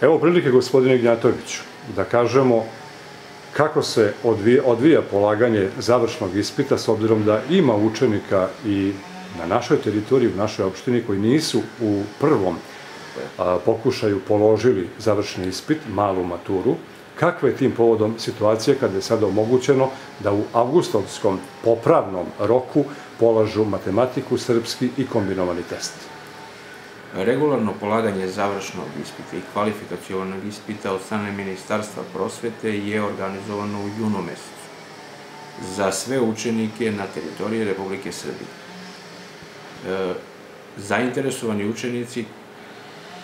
Evo prilike, gospodine Gnjatoviću, da kažemo kako se odvija, odvija polaganje završnog ispita, s obzirom da ima učenika i na našoj teritoriji, u našoj opštini, koji nisu u prvom a, pokušaju položili završni ispit, malu maturu, kakva je tim povodom situacija kada je sada omogućeno da u avgustovskom popravnom roku polažu matematiku, srpski i kombinovani test? Regularno polaganje završnog ispita i kvalifikacijonog ispita od strane Ministarstva prosvete je organizovano u junu mesecu za sve učenike na teritoriji Republike Srbije. E, zainteresovani učenici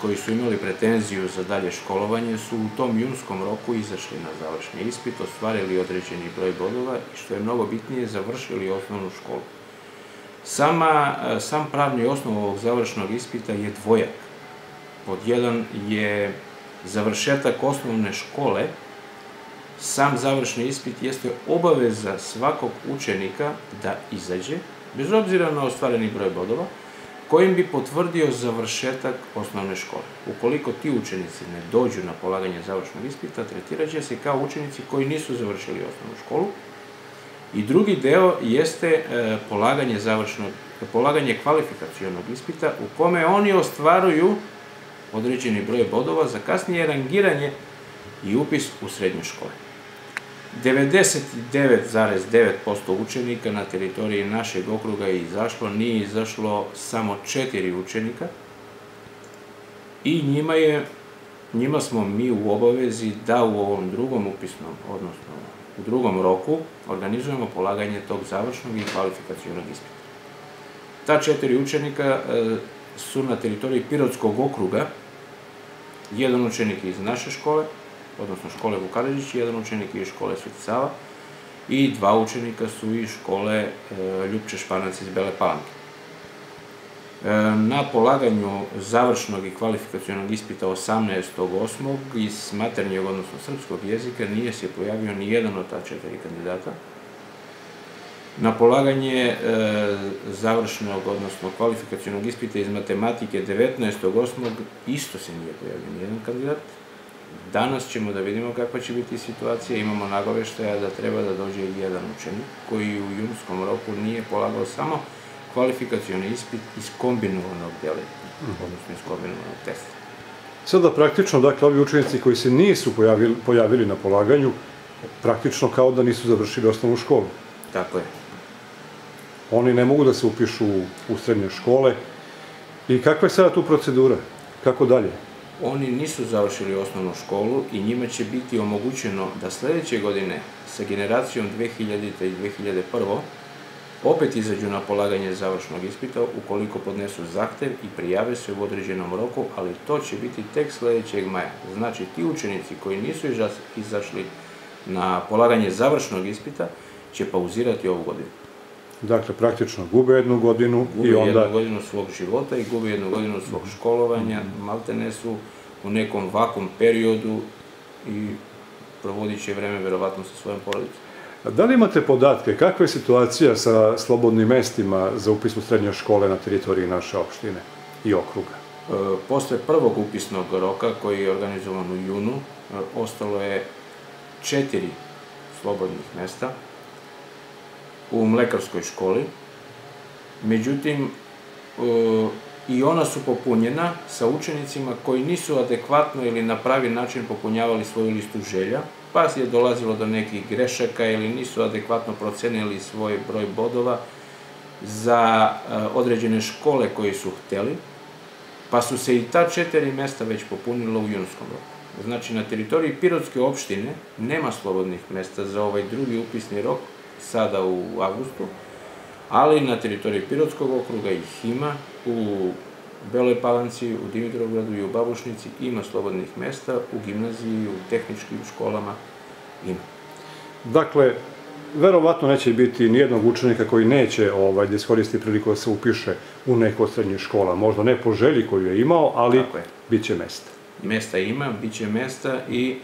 koji su imali pretenziju za dalje školovanje su u tom junskom roku izašli na završni ispit, ostvarili određeni broj bodova i što je mnogo bitnije, završili osnovnu školu. Sama, e, sam pravni osnov ovog završnog ispita je dvojak. Pod jedan je završetak osnovne škole, sam završni ispit jeste obaveza svakog učenika da izađe, bez obzira na ostvareni broj bodova, kojim bi potvrdio završetak osnovne škole. Ukoliko ti učenici ne dođu na polaganje završnog ispita, tretirat će se kao učenici koji nisu završili osnovnu školu. I drugi deo jeste e, polaganje završnog, polaganje kvalifikacijonog ispita u kome oni ostvaruju određeni broj bodova za kasnije rangiranje i upis u srednju škole. 99,9% učenika na teritoriji našeg okruga je izašlo, nije izašlo samo četiri učenika i njima je njima smo mi u obavezi da u ovom drugom upisnom, odnosno u drugom roku, organizujemo polaganje tog završnog i kvalifikacijonog ispita. Ta četiri učenika e, su na teritoriji Pirotskog okruga, jedan učenik iz naše škole, odnosno škole Vukadžić, jedan učenik iz škole Sveti Sava i dva učenika su iz škole e, Ljupče Španac iz Bele Palanke. Na polaganju završnog i kvalifikacijonog ispita 18.8. iz maternjeg, odnosno srpskog jezika, nije se pojavio ni jedan od ta četiri kandidata. Na polaganje e, završnog, odnosno kvalifikacijonog ispita iz matematike 19.8. isto se nije pojavio ni jedan kandidat. Danas ćemo da vidimo kakva će biti situacija. Imamo nagoveštaja da treba da dođe jedan učenik koji u junskom roku nije polagao samo kvalifikacioni ispit iz kombinovanog delenja, odnosno iz kombinovanog testa. Sada praktično, dakle, ovi učenici koji se nisu pojavili, pojavili na polaganju, praktično kao da nisu završili osnovnu školu. Tako je. Oni ne mogu da se upišu u srednje škole. I kakva je sada tu procedura? Kako dalje? Oni nisu završili osnovnu školu i njima će biti omogućeno da sledeće godine sa generacijom 2000. i 2001 opet izađu na polaganje završnog ispita ukoliko podnesu zahtev i prijave se u određenom roku, ali to će biti tek sledećeg maja. Znači, ti učenici koji nisu izašli na polaganje završnog ispita će pauzirati ovu godinu. Dakle, praktično gube jednu godinu gube i onda... Gube jednu godinu svog života i gube jednu godinu svog školovanja, malte ne su u nekom vakom periodu i provodit će vreme verovatno sa svojom porodicom. Da li imate podatke, kakva je situacija sa slobodnim mestima za upis u srednje škole na teritoriji naše opštine i okruga? E, posle prvog upisnog roka, koji je organizovan u junu, e, ostalo je četiri slobodnih mesta u mlekarskoj školi. Međutim, e, i ona su popunjena sa učenicima koji nisu adekvatno ili na pravi način popunjavali svoju listu želja, pa je dolazilo do nekih grešaka ili nisu adekvatno procenili svoj broj bodova za e, određene škole koje su hteli, pa su se i ta četiri mesta već popunila u junskom roku. Znači, na teritoriji Pirotske opštine nema slobodnih mesta za ovaj drugi upisni rok, sada u avgustu, ali na teritoriji Pirotskog okruga ih ima, u Beloj Palanci, u Dimitrovgradu i u Babušnici ima slobodnih mesta, u gimnaziji, u tehničkim školama ima. Dakle, verovatno neće biti nijednog učenika koji neće ovaj, da iskoristi priliku da se upiše u neku od srednjih škola. Možda ne po želji koju je imao, ali je. bit će mesta. Mesta ima, bit će mesta i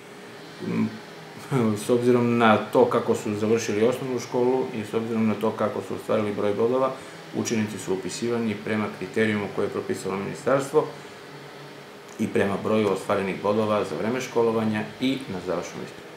s obzirom na to kako su završili osnovnu školu i s obzirom na to kako su ostvarili broj bodova, učenici su upisivani prema kriterijumu koje je propisalo ministarstvo i prema broju ostvarenih bodova za vreme školovanja i na završnom ispitu.